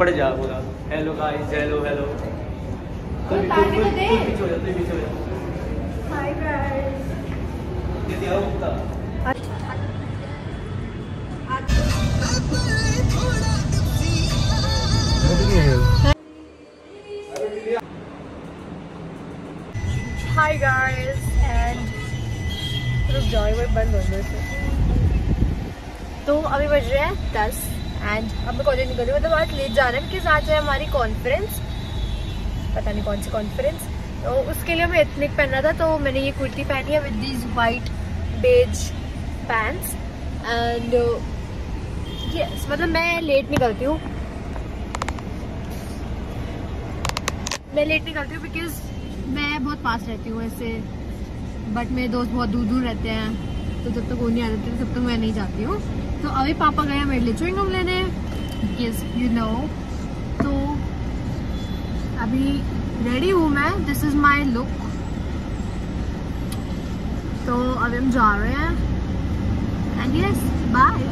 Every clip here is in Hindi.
पड़ जा पूरा हेलो गाइस हेलो हेलो तो ताने तो दे। पीछे हो जा तू पीछे हो जा हाय गाइस ये दिया एंड रुक जाओ एक बंद हो गया। तो अभी बज रहे हैं दस। एंड अब मैं कॉलेज निकल रही मतलब आज लेट जा रहे हैं बिकॉज़ आज है हमारी कॉन्फ्रेंस पता नहीं कौन सी कॉन्फ्रेंस तो उसके लिए मैं एथनिक पहनना था तो मैंने ये कुर्ती पहनी है with these white beige pants and yes मतलब मैं लेट निकलती हूँ। मैं लेट निकलती हूँ बिकॉज़ मैं बहुत पास रहती हूँ ऐसे। बट मेरे दोस्त बहुत दूर दूर रहते हैं। तो जब तक वो नहीं आ जाती तब तक मैं नहीं जाती हूँ। तो अभी पापा गए मेरे लिए च्युइंगम लेने। यस यू नो तो अभी रेडी हूँ मैं। दिस इज़ माई लुक तो अभी हम जा रहे हैं। एंड यस बाय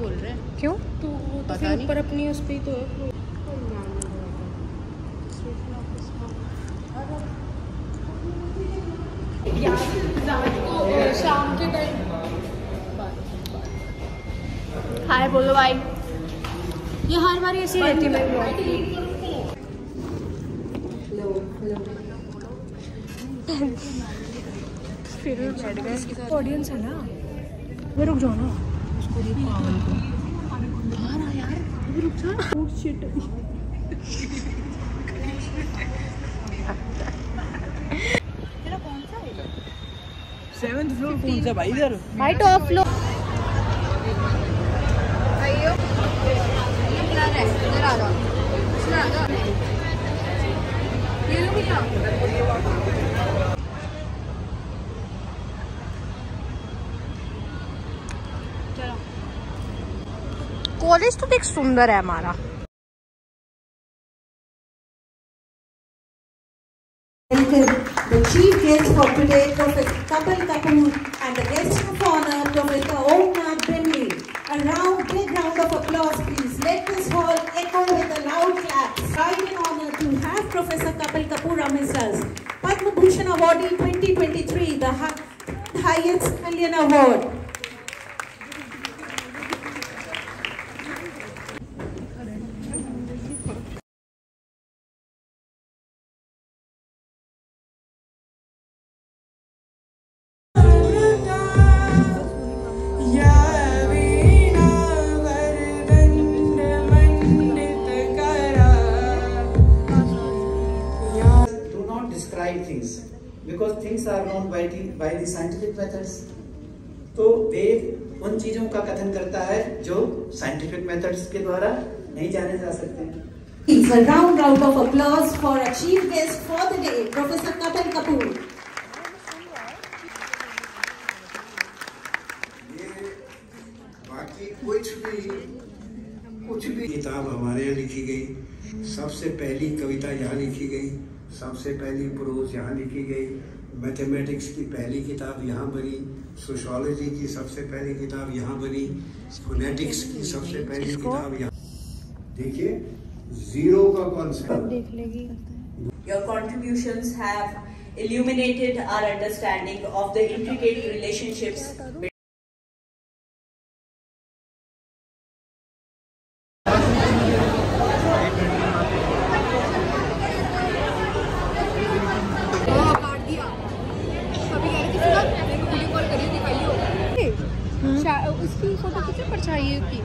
बोल रहे हैं क्यों तो वो तो फिर ऊपर अपनी उस पे ही तो है। शाम के टाइम हाय बोलो भाई। ये हर बार ऐसी रहती है मेरी फिर बैठ गए। ऑडियंस है ना। वे रुक जाओ ना। बाहर आ यार। अभी रुक जा। Oh, shit. तेरा कौन सा है? सेवंथ फ्लोर कौन सा भाई इधर? भाई टॉप फ्लोर आइयो ये रहा है? इधर आ जाओ। इधर आ जाओ। ये लो बेटा। कॉलेज तो देख सुंदर है हमारा The chief guest for today, Professor Kapil Kapoor, and the guest of honor, Professor Omnath Brimley. A round, big round of applause, please. Let this hall echo with a loud clap. Pride and honor to have Professor Kapil Kapoor amidst us. Padma Bhushan Awardee 2023, the highest Indian award. Because things are known by the, by the scientific methods. तो वेद उन चीज़ों का कथन करता है जो साइंटिफिक मेथड्स के द्वारा नहीं जाने जा सकते हैं Please, a round round of applause for our chief guest for the day, Professor Kapil Kapoor. बाकी कुछ भी कुछ भी किताब हमारे यहाँ लिखी गई सबसे पहली कविता यहाँ लिखी गई सबसे पहली प्रोज यहाँ लिखी गई। मैथमेटिक्स की पहली किताब यहाँ बनी। सोशोलॉजी की सबसे पहली किताब यहाँ बनी। फोनेटिक्स की सबसे पहली किताब यहाँ देखिए ज़ीरो का कॉन्सेप्ट देख लेगी। Your contributions have illuminated our understanding of the intricate relationships Yuki.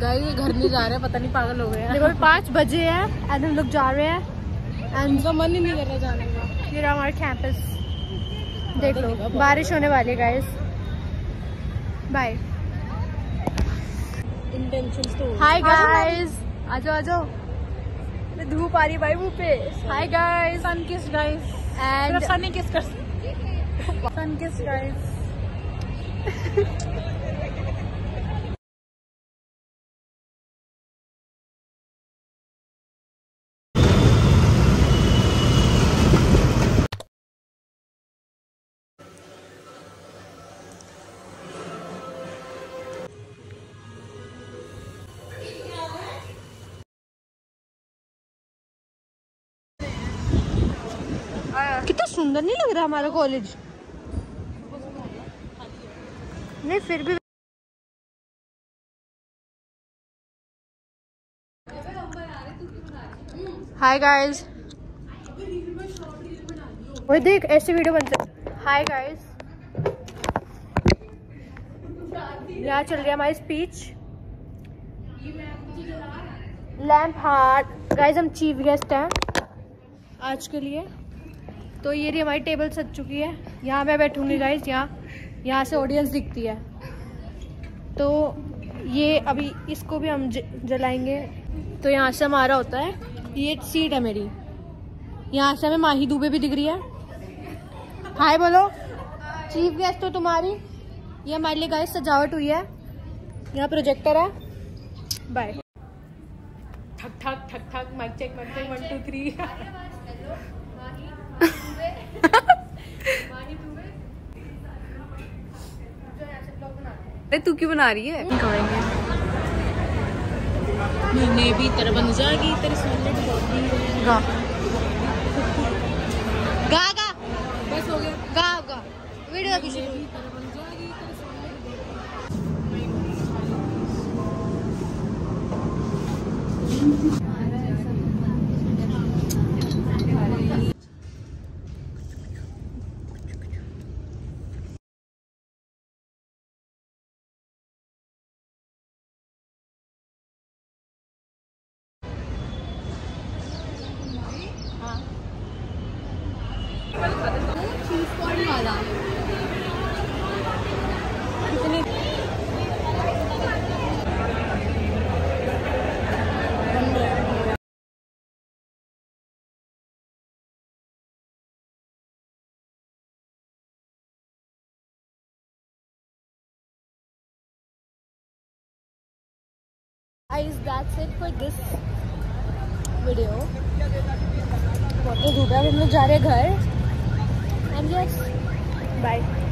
Guys घर नहीं जा रहे पता नहीं पागल हो गए देखो पाँच बजे है एंड हम लोग जा रहे हैं एंड उनका मन ही नहीं कर रहा जाने का। ये रहा हमारा कैंपस देख लो बारिश होने वाली है गाइस बाय हाय गाइस आ जाओ आ जाओ। मैं धूप आ रही है भाई मुँह पे। हाय गाइस सन किस गाइस एंड सन किस कर सन किस गाइस सुंदर नहीं लग रहा हमारा कॉलेज नहीं फिर भी हाय गाइस वो देख ऐसे वीडियो बनते हाय गाइस यहाँ चल रही है हमारी स्पीच लैम्प हार्ट गाइस हम चीफ गेस्ट हैं। आज के लिए। तो ये रही हमारी टेबल सज चुकी है। यहाँ मैं बैठूँगी गाइस यहाँ। यहाँ से ऑडियंस दिखती है। तो ये अभी इसको भी हम ज, जलाएँगे। तो यहाँ से हमारा होता है ये सीट है मेरी। यहाँ से हमें माही दुबे भी दिख रही है। हाय बोलो। चीफ गेस्ट तो तुम्हारी। ये हमारे लिए गाइस सजावट हुई है। यहाँ प्रोजेक्टर है। बाय ठक ठक ठक ठक। Mic check mic check one two three अरे तू क्यों बना रही है? मैंने भी तेरा बन जाएगी तेरे गा। गा गा। बस हो गया। गा गा। वीडियो की शुरू। तेरी solid guys, that's it for this video. बहुत धूप है हम लोग जा रहे घर। And yes bye